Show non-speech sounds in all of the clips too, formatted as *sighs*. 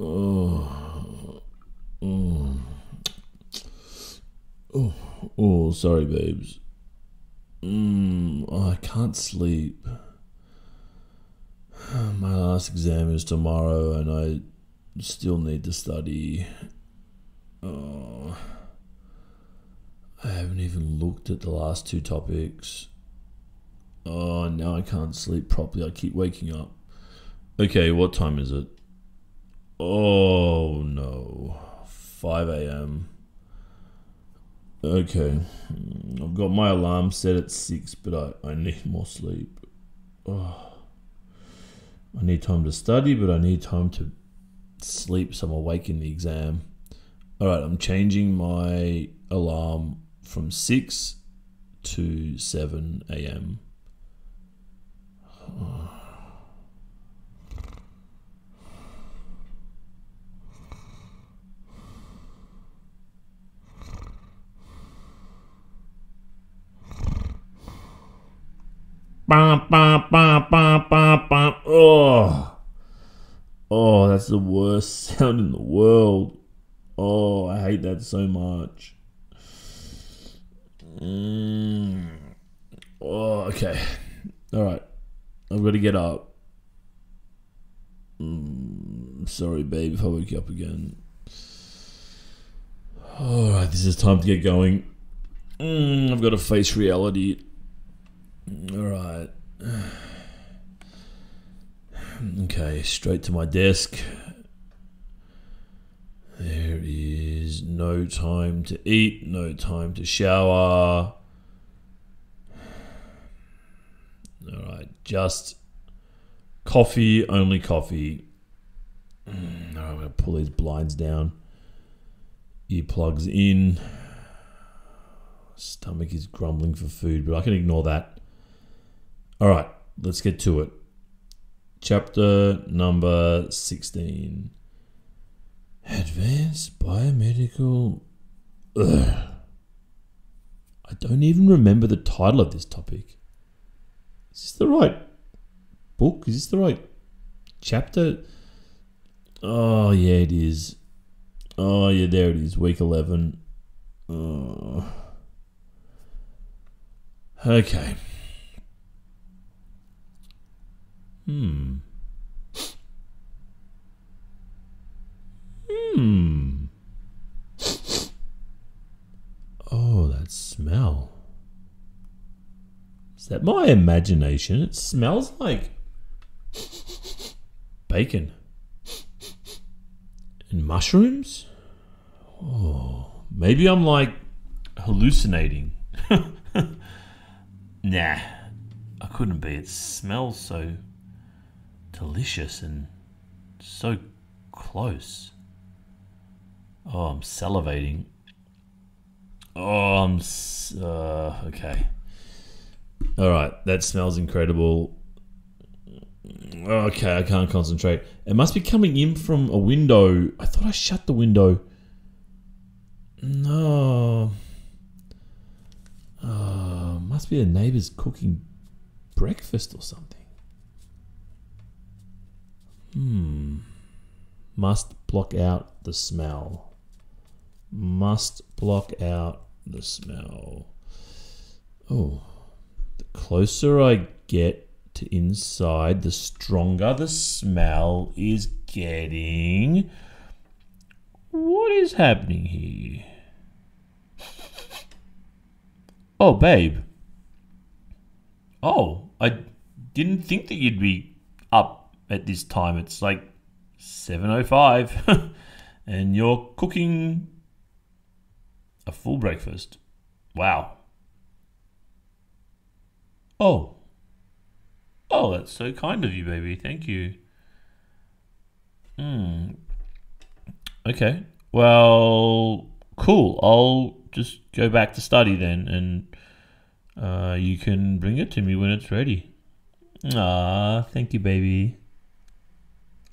Oh, oh, oh, oh sorry, babes. Mm, oh, I can't sleep. *sighs* My last exam is tomorrow, and I still need to study. Oh, I haven't even looked at the last two topics. Oh, now I can't sleep properly. I keep waking up. Okay, what time is it? Oh no, 5 a.m. Okay, I've got my alarm set at 6, but I, I need more sleep. Oh. I need time to study, but I need time to sleep so I'm awake in the exam. Alright, I'm changing my alarm from 6 to 7 a.m. Bah, bah, bah, bah, bah, bah. Oh. Oh, that's the worst *laughs* sound in the world. Oh, I hate that so much. Mm. Oh, okay. All right. I've got to get up. Mm, sorry, babe, if I wake you up again. All right, this is time to get going. Mm, I've got to face reality. All right. *sighs* Okay, straight to my desk. There is no time to eat, no time to shower. All right, just coffee, only coffee. Mm, I'm going to pull these blinds down. Earplugs in. Stomach is grumbling for food, but I can ignore that. All right, let's get to it. Chapter number 16 Advanced Biomedical. Ugh. I don't even remember the title of this topic. Is this the right book? Is this the right chapter? Oh, yeah, it is. Oh, yeah, there it is. Week 11. Oh. Okay. Hmm. Hmm. Oh, that smell. Is that my imagination? It smells like bacon and mushrooms. Oh, maybe I'm like hallucinating. *laughs* nah, I couldn't be. It smells so delicious and so close. Oh, I'm salivating. Oh, I'm uh, okay. All right, that smells incredible. Okay, I can't concentrate. It must be coming in from a window. I thought I shut the window. No. Uh, must be a neighbor's cooking breakfast or something. Hmm. Must block out the smell. Must block out the smell. Oh, the closer I get to inside, the stronger the smell is getting. What is happening here? *laughs* Oh, babe. Oh, I didn't think that you'd be up at this time. It's like 7.05 *laughs* and you're cooking a full breakfast. Wow. Oh. Oh, that's so kind of you, baby. Thank you. Hmm. Okay. Well, cool. I'll just go back to study then, and uh, you can bring it to me when it's ready. Ah, thank you, baby.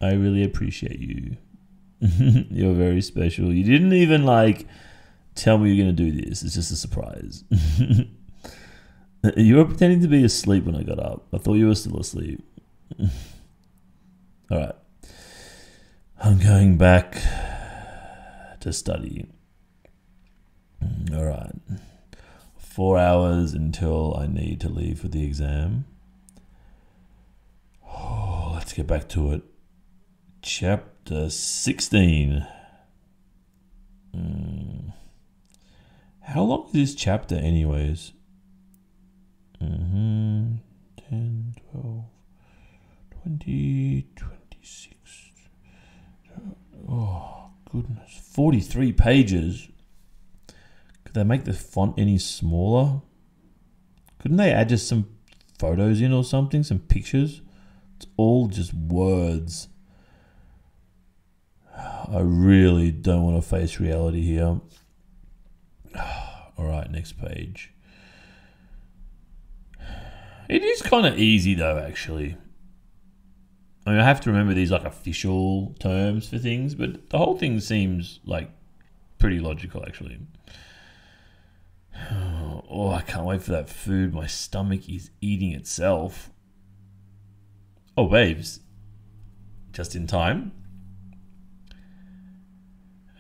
I really appreciate you. *laughs* you're very special. You didn't even like tell me you're going to do this. It's just a surprise. *laughs* you were pretending to be asleep when I got up. I thought you were still asleep. *laughs* All right. I'm going back to study. All right. Four hours until I need to leave for the exam. Oh, *sighs* let's get back to it. Chapter 16. Mm. How long is this chapter, anyways? Mm-hmm. 10, 12, 20, 26. Oh, goodness. 43 pages. Could they make the font any smaller? Couldn't they add just some photos in or something? Some pictures? It's all just words. I really don't want to face reality here. *sighs* All right, next page. It is kind of easy though, actually. I mean, I have to remember these like official terms for things, but the whole thing seems like pretty logical, actually. *sighs* Oh, I can't wait for that food. My stomach is eating itself. Oh, waves. Just in time.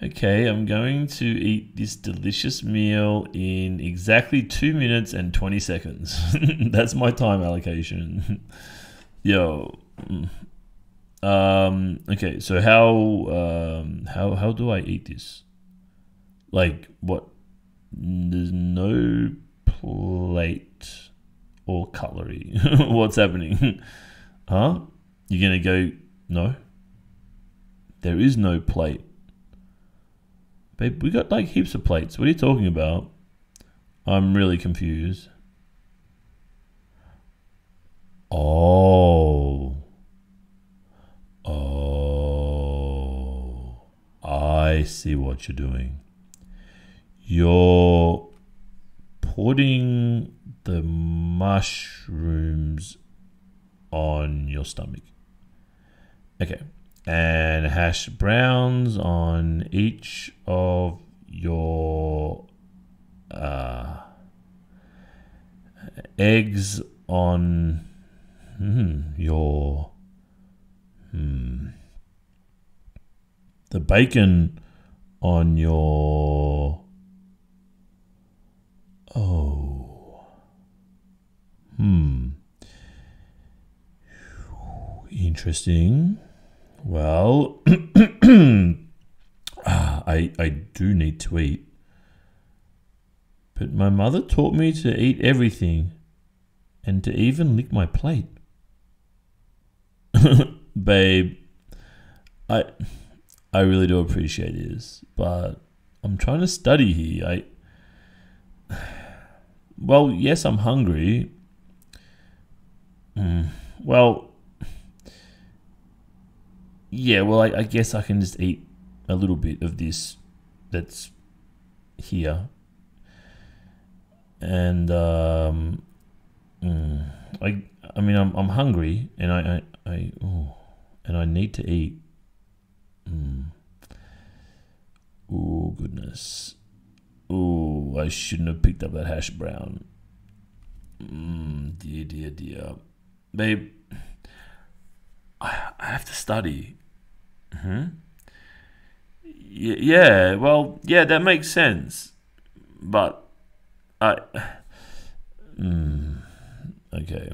Okay, I'm going to eat this delicious meal in exactly 2 minutes and 20 seconds. *laughs* That's my time allocation. *laughs* Yo. Um, okay, so how um, how how do I eat this? Like what there's no plate or cutlery. *laughs* What's happening? huh? You're going to go no. There is no plate Babe, we got like heaps of plates. What are you talking about? I'm really confused. Oh. Oh. I see what you're doing. You're putting the mushrooms on your stomach. Okay and hash browns on each of your uh, eggs on hmm, your hmm, the bacon on your oh hmm. Interesting well, *clears throat* I I do need to eat. But my mother taught me to eat everything and to even lick my plate. *laughs* Babe, I I really do appreciate this, but I'm trying to study here. I *sighs* Well, yes, I'm hungry. Mm, well, yeah, well, I, I guess I can just eat a little bit of this that's here. And um, mm, I, I mean, I'm, I'm hungry, and I, I, I oh, and I need to eat. Mm. Oh goodness. Oh, I shouldn't have picked up that hash brown. Mm, dear, dear, dear, babe. I, I have to study. Hmm. Yeah. Well. Yeah. That makes sense. But I. *sighs* Mm, okay.